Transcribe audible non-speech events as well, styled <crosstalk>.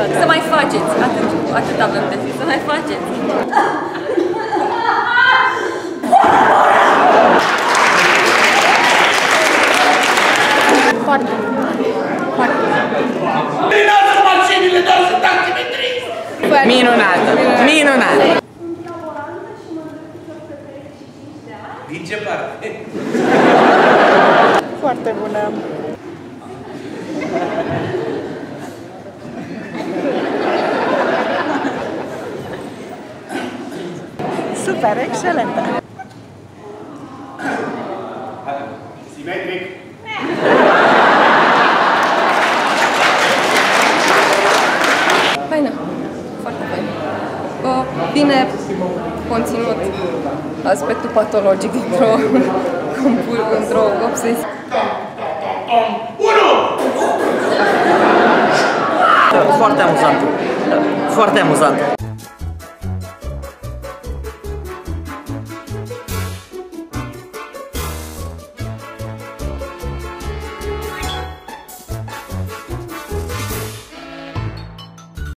Să mai faceți, atât, atât avem de zis, să mai faceți. Foarte. Foarte. Minunată mașinile, doar sunt activitrici! Minunată! Minunată! Din ce parte? Foarte bună! Super, excelentă! Simetric. Faină, foarte faină. Uh, bine conținut aspectul patologic dintr-o <laughs> într-o obsesie. Foarte amuzant! Foarte amuzant!